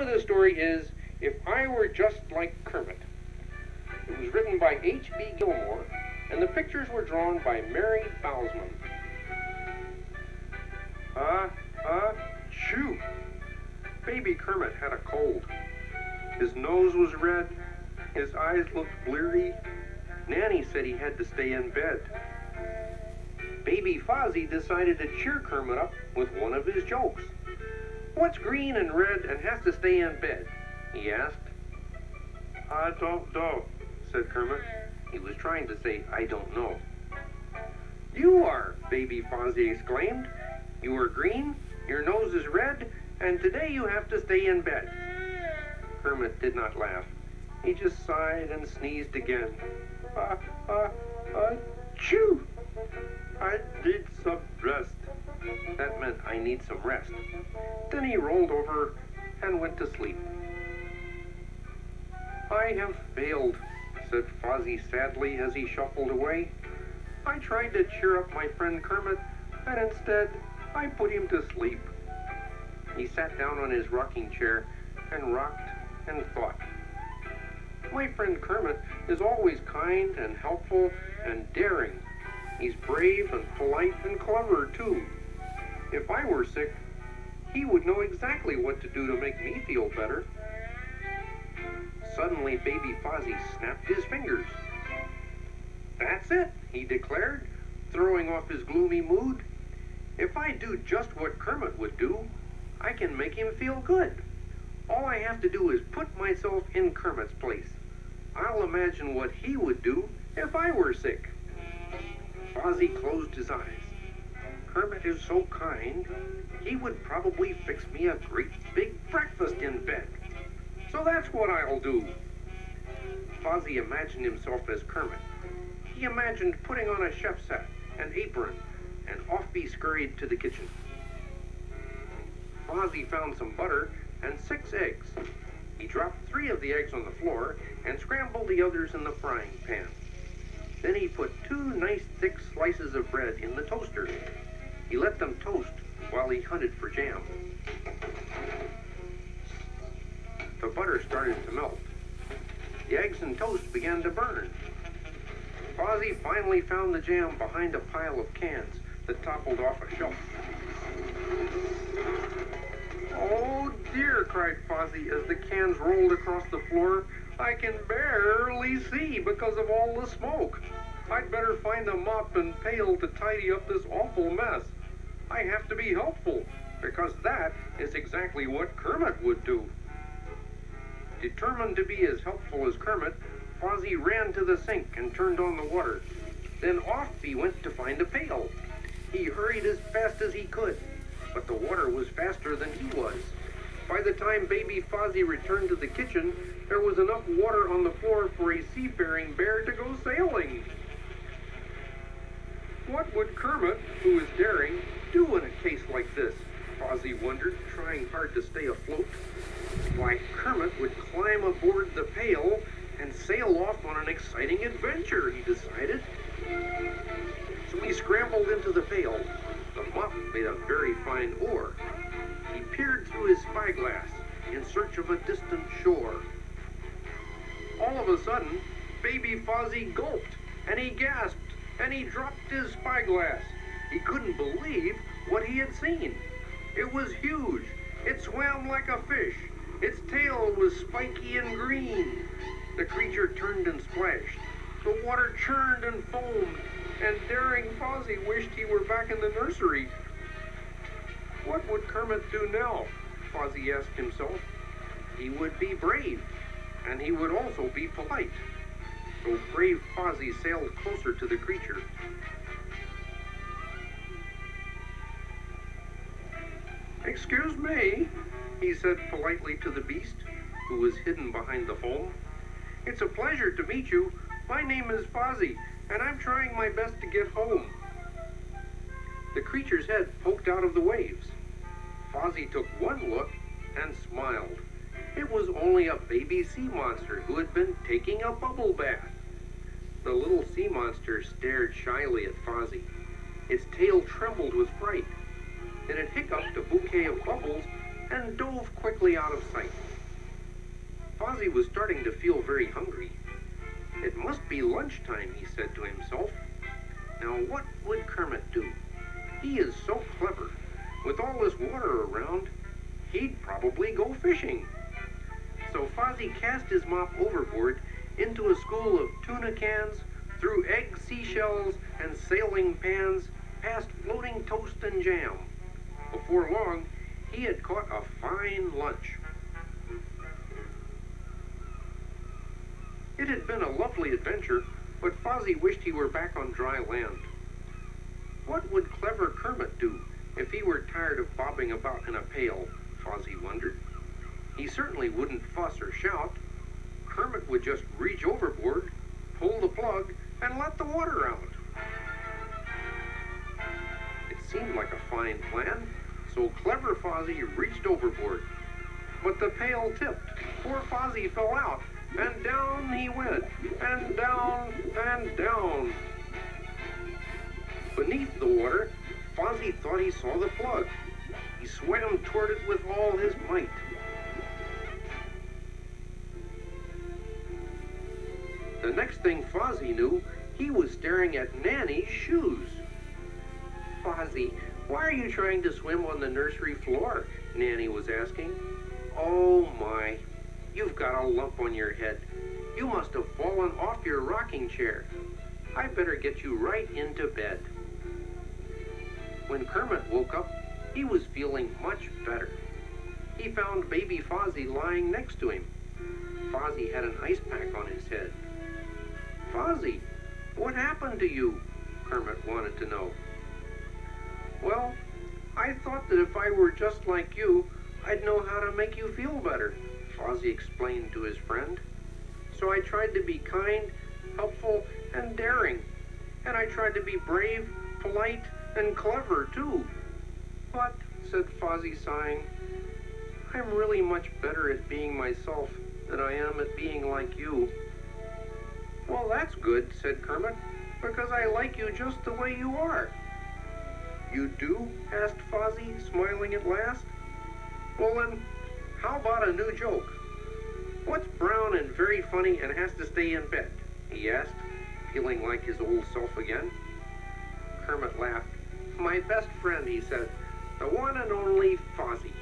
of the story is If I Were Just Like Kermit. It was written by H.B. Gilmour, and the pictures were drawn by Mary Bowsman. Ah, ah, shoo! Baby Kermit had a cold. His nose was red, his eyes looked bleary. Nanny said he had to stay in bed. Baby Fozzie decided to cheer Kermit up with one of his jokes. What's green and red and has to stay in bed? he asked. I don't know, said Kermit. He was trying to say, I don't know. You are, Baby Fozzie exclaimed. You are green, your nose is red, and today you have to stay in bed. Kermit did not laugh. He just sighed and sneezed again. Ah, ah, ah, chew! I need some rest. That meant I need some rest. Then he rolled over and went to sleep. I have failed, said Fozzie sadly as he shuffled away. I tried to cheer up my friend Kermit, and instead I put him to sleep. He sat down on his rocking chair and rocked and thought. My friend Kermit is always kind and helpful and daring. He's brave and polite and clever, too. If I were sick, he would know exactly what to do to make me feel better. Suddenly, baby Fozzie snapped his fingers. That's it, he declared, throwing off his gloomy mood. If I do just what Kermit would do, I can make him feel good. All I have to do is put myself in Kermit's place. I'll imagine what he would do if I were sick. Fozzie closed his eyes. Kermit is so kind, he would probably fix me a great big breakfast in bed. So that's what I'll do. Fozzie imagined himself as Kermit. He imagined putting on a chef's hat, an apron, and off he scurried to the kitchen. Fozzie found some butter and six eggs. He dropped three of the eggs on the floor and scrambled the others in the frying pan. Then he put two nice thick slices of bread in the toaster. He let them toast while he hunted for jam. The butter started to melt. The eggs and toast began to burn. Fozzie finally found the jam behind a pile of cans that toppled off a shelf. Oh dear, cried Fozzie as the cans rolled across the floor. I can barely see because of all the smoke. I'd better find a mop and pail to tidy up this awful mess. Helpful, because that is exactly what Kermit would do. Determined to be as helpful as Kermit, Fozzie ran to the sink and turned on the water. Then off he went to find a pail. He hurried as fast as he could, but the water was faster than he was. By the time baby Fozzie returned to the kitchen, there was enough water on the floor for a seafaring bear to go sailing. What would Kermit, who is daring, the pail. The muff made a very fine oar. He peered through his spyglass in search of a distant shore. All of a sudden, baby Fozzie gulped, and he gasped, and he dropped his spyglass. He couldn't believe what he had seen. It was huge. It swam like a fish. Its tail was spiky and green. The creature turned and splashed. The water churned and foamed, and daring Fozzie wished he were back in the nursery. What would Kermit do now? Fozzie asked himself. He would be brave, and he would also be polite. So brave Fozzie sailed closer to the creature. Excuse me, he said politely to the beast, who was hidden behind the foam. It's a pleasure to meet you. My name is Fozzie, and I'm trying my best to get home. The creature's head poked out of the waves. Fozzie took one look and smiled. It was only a baby sea monster who had been taking a bubble bath. The little sea monster stared shyly at Fozzie. Its tail trembled with fright. Then it hiccuped a bouquet of bubbles and dove quickly out of sight. Fozzie was starting to feel very hungry. It must be lunchtime, he said to himself. Fishing. So Fozzie cast his mop overboard into a school of tuna cans, through egg seashells and sailing pans, past floating toast and jam. Before long, he had caught a fine lunch. It had been a lovely adventure, but Fozzie wished he were back on dry land. What would clever Kermit do if he were tired of bobbing about in a pail, Fozzie wondered. He certainly wouldn't fuss or shout. Kermit would just reach overboard, pull the plug, and let the water out. It seemed like a fine plan, so clever Fozzie reached overboard. But the pail tipped. Poor Fozzie fell out, and down he went, and down and down. Beneath the water, Fozzie thought he saw the plug. He swam toward it with all his might. The next thing Fozzie knew, he was staring at Nanny's shoes. Fozzie, why are you trying to swim on the nursery floor? Nanny was asking. Oh my, you've got a lump on your head. You must have fallen off your rocking chair. I better get you right into bed. When Kermit woke up, he was feeling much better. He found baby Fozzie lying next to him. Fozzie had an ice pack on his head. Happened to you? Kermit wanted to know. Well, I thought that if I were just like you, I'd know how to make you feel better, Fozzie explained to his friend. So I tried to be kind, helpful, and daring. And I tried to be brave, polite, and clever, too. But, said Fozzie, sighing, I'm really much better at being myself than I am at being like you. Well, that's good, said Kermit, because I like you just the way you are. You do? asked Fozzie, smiling at last. Well then, how about a new joke? What's brown and very funny and has to stay in bed? he asked, feeling like his old self again. Kermit laughed. My best friend, he said, the one and only Fozzie.